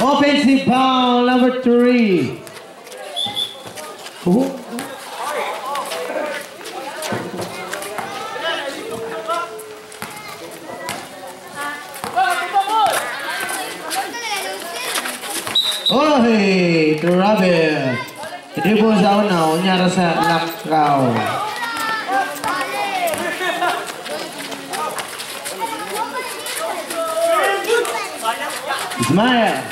Offensive ball number three. Oh, Ooh. Ôi, Travis. Dia pun tahu nak nyara nak kau. Maya.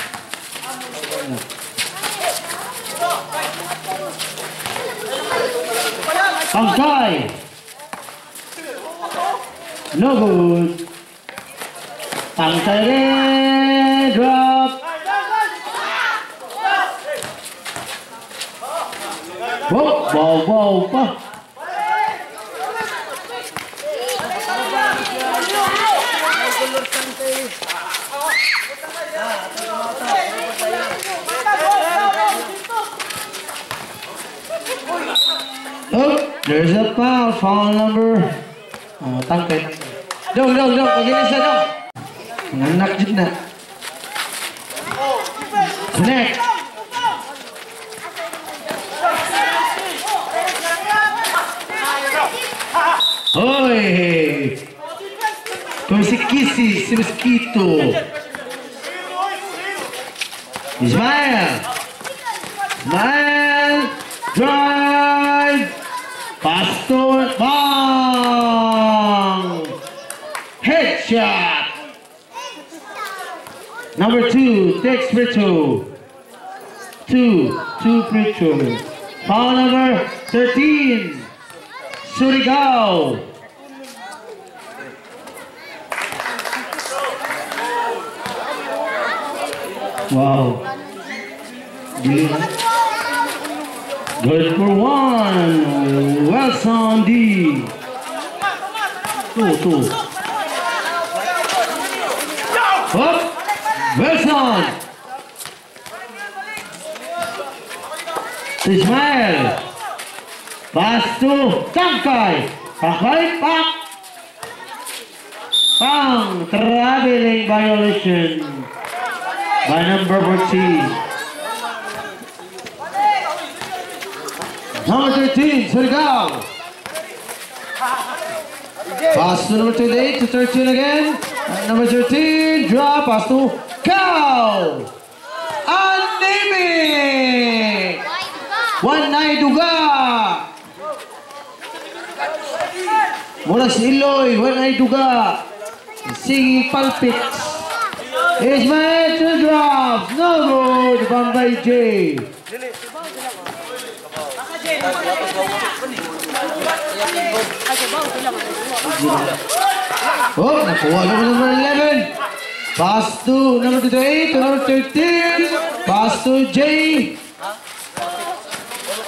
Outside. No good. Outside. Drop. Whoa, whoa, whoa, whoa. There's a foul. Foul number. Oh, tangkay. Dong, dong, dong. Pagilis na dong. Dyan na. Connect. Oi! Kung si Kissy, si Mosquito. Ismael! Takes free. Two, two throw. Foul number 13. Surigao. Wow. Good. For one. Wilson D. Two, two. Up. Wilson. Ismail. Pass to Tangkay. Tangkay, pak. Pang, traveling violation by number 14. Number 13, Surigao. Pass to number 28 to 13 again. And number 13, drop, pass to Cow. Anime. One night duga. Mula si Iloy, one night duga. Singing palpits. Ismail to drops. No good. Bombay J. Oh, nakuha naman number 11. Pass to number 28 to number 13. Pass to J.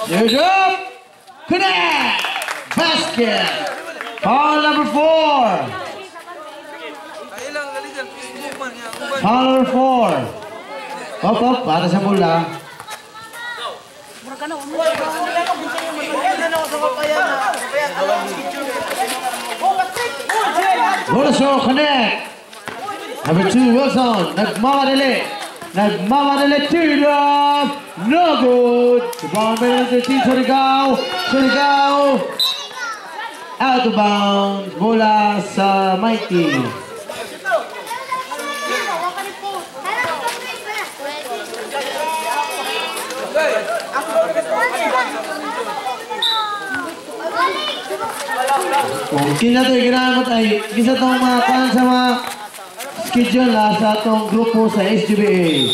There's up. Connect. Basket. Foul number 4. Foul number 4. Up, up. Para sa mula. Wilson connect. Number two, Wilson. Nagmamadali. Nagmamadali. Two drop. No good. The ball made the team. Surigao. Surigao. Out of bounds. Bola sa Mikey. Kina to ginamit ay isa tong mga kan sa mga schedule na sa atong grupo sa SGBA.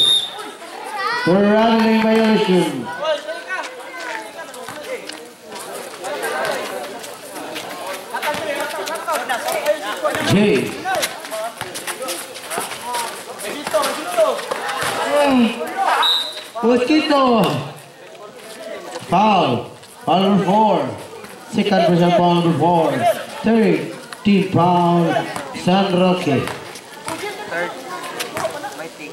For running violation. Jay. Mosquito. Foul. Foul four. Second number four. Third. Team foul. San Roque. Third, Mighty.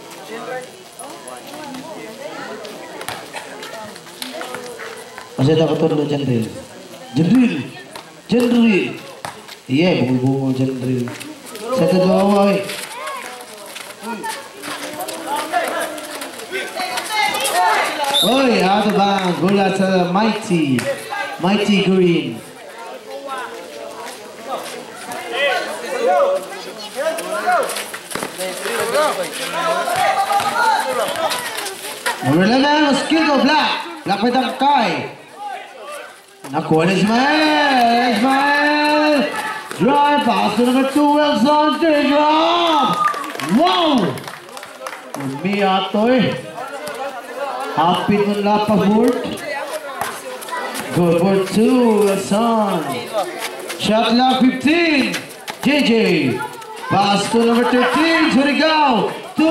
Masih tak keturun Jendril. Jendril. Jendril. Iya, bunga-bunga Jendril. Sa kadua eh. Oy, out of bounds. Bola sa Mighty. Mighty Green. 11, Mosquito Black. Black with Kai. Nakuha ni Ismael. Ismael. Drive pass to number 2, Wilson. Dig drop. Wow! Umiya to eh. Happy ng lapabort. Good for 2, Wilson. Shot clock 15. JJ. Pass to number 13, Surigao. To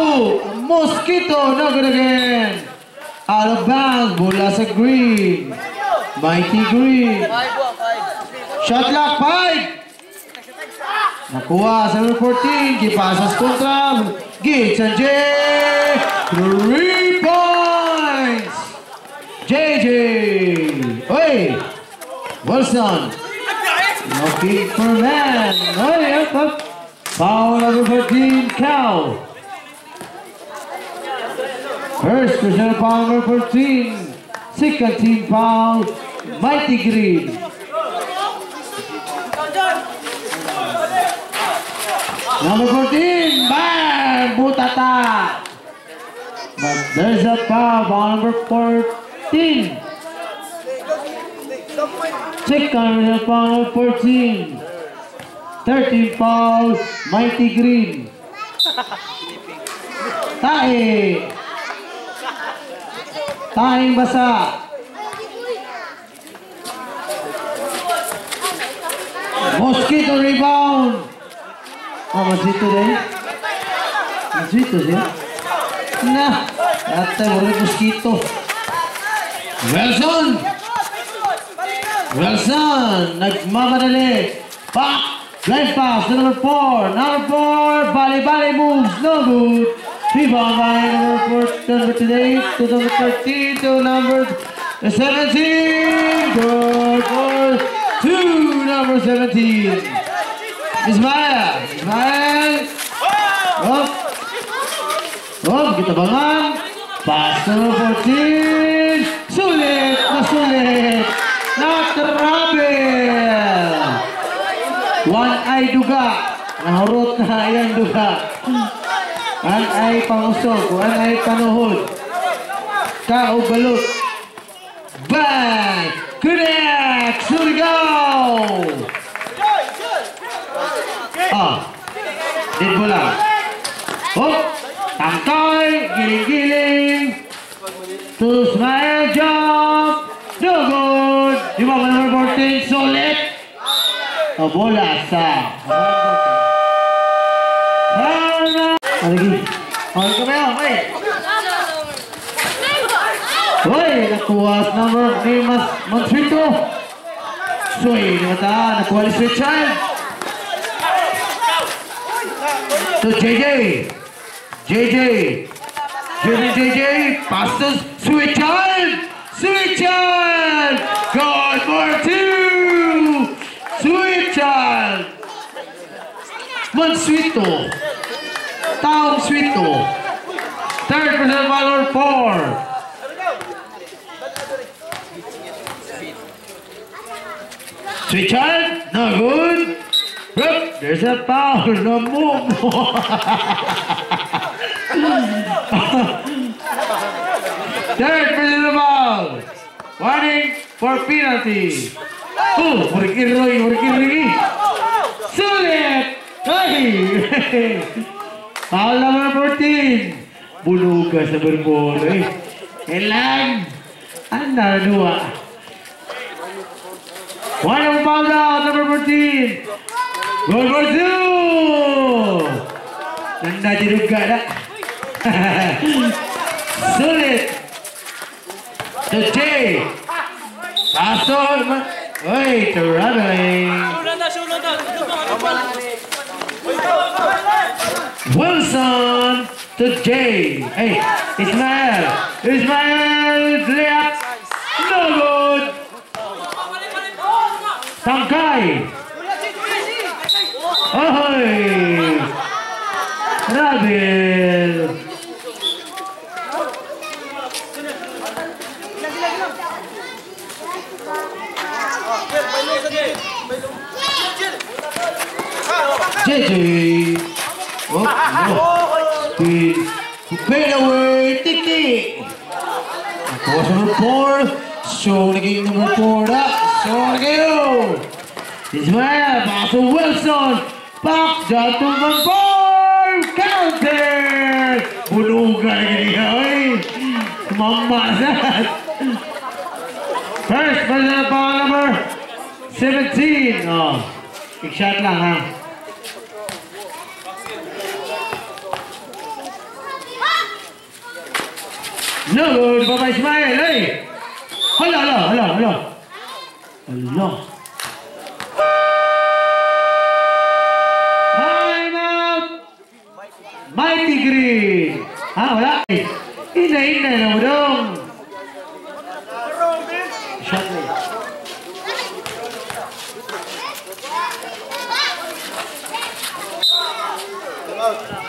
Mosquito. No good again. Out of bounds. Bola sa green. Mighty Green. Shot clock 5. Nakuha sa number 14. Kipasas kontra. And J. Three Wilson. Looking for man. Oy, up, up. Foul number 14. Cow. First personal foul number 14. Second team foul. Mighty Green. Number 14, bang! Butata! But there's a foul, ball number 14. Second foul number 14. 13 foul, Mighty Green. Tae! Taing basa. Mosquito rebound. Oh, masito din. Masito siya. Na, ate, wala mosquito. Wilson! Wilson! Nagmamadali. Back! Blind pass to number four. Number four, Bali Bali moves. No good. Rebound by number four, number today to number 13 to number 17. Good for two, number 17. Ismael. Ismael. Oh, oh, Up. Up. Kita bangan. Pass to number 14. Sulit. Nah, terabil. One eye duga. Nahurot na ayan duga. One eye Wan One eye Kau belut Baik Kedek Surigao. Oh ah, Di bola. Oh. tangkai Giling-giling. Terus main Jok तो बोला सा और कब है हमारे ओए नकुआस number नेमस मंत्रितो सोई बता नकुआस विचार तो जेजे जेजे जेजे जेजे pastors switch on switch on God for two Sweet Child. Mansueto. Taong Suito. Third percent valor four. Sweet child, no good. Yep, there's a foul, no move. Third percent foul. Warning for penalty. Oh, huh, berikir lagi, berikir lagi. Sulit. Hai. Foul number 14. Buluga sa berbola eh. Anda dua. One of number 14. Goal for two. Nanda diduga. Sulit. Cuci. Pasok. Uy, traveling! Wilson to Jay. Hey, Ismael. Ismael, layup. No good. Tangkay. Ahoy. JJ. Oh, no. Speed. Fade away. Tiki. Course number four. Show naging number four na. So, kayo. Ismael. To Wilson. Back to number four. Counter. Bunugan niya. Ay. Mamasat. First, first na pa number 17. Oh. Big shot lang ha. Good, Papa Ismail, hey! Hala, hala, hala, hala. Hala. Time out! Mighty Green! Ha, wala? Eh, Ina-ina na mo dong. Shot me. Time!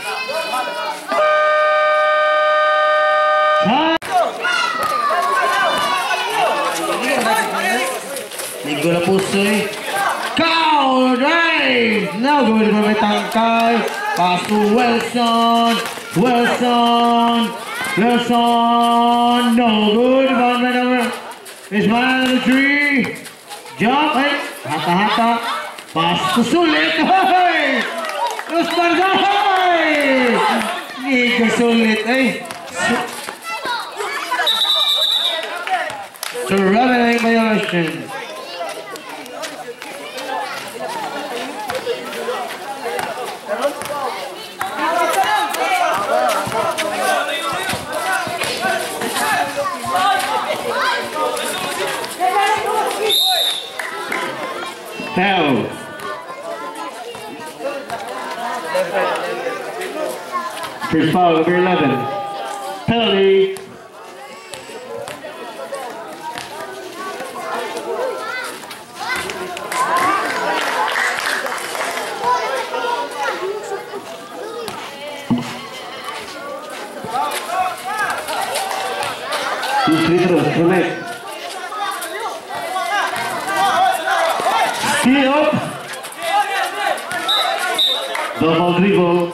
Eh. Cow drive! Now going to may tangkay. Pass to Wilson. Wilson. Wilson. No good. Ball by number. Ismail number three. Jump. Hey. Hata-hata. Pass to Sulit. Hey! Usman Hey! Nico Sulit. Su- Surrounding violation. Foul. First foul, number 11. Penalty. Stay up. Double dribble.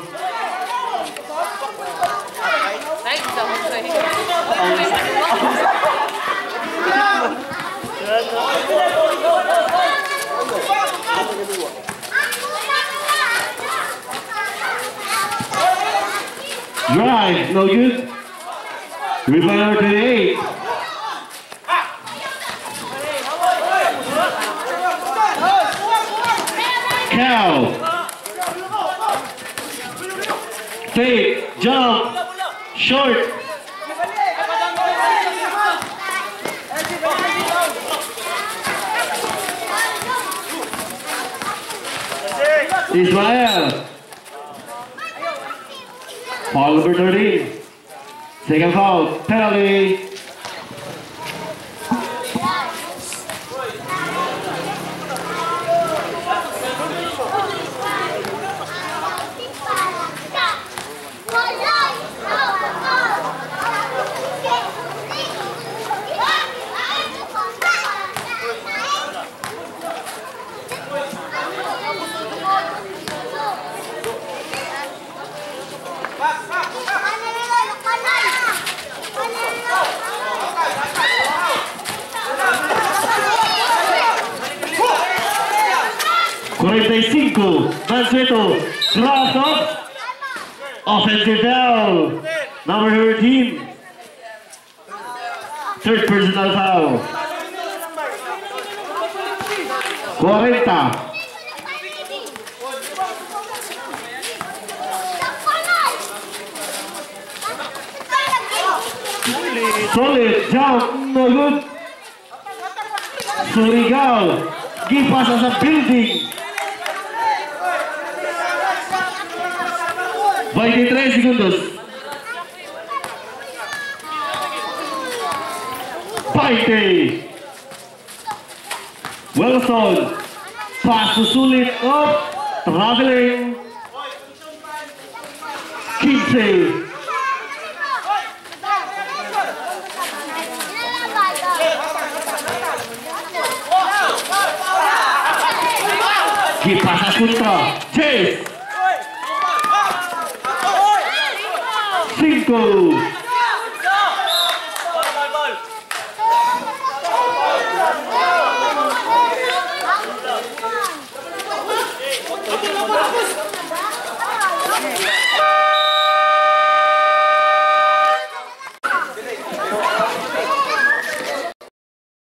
Drive, no good. Rebound number 28. Cow. Fake, jump, short. Ismael. Foul number 13. Second foul, penalty. Cuarenta y cinco, Mansueto, cross up, offensive foul, number 13, third personal foul. 40. Solid jump, no good. Surigao, give us as a building. 23 segundos. Fighting. Wilson. Passo sulit up. Traveling. Kinsey. Que passa a Chase! 고!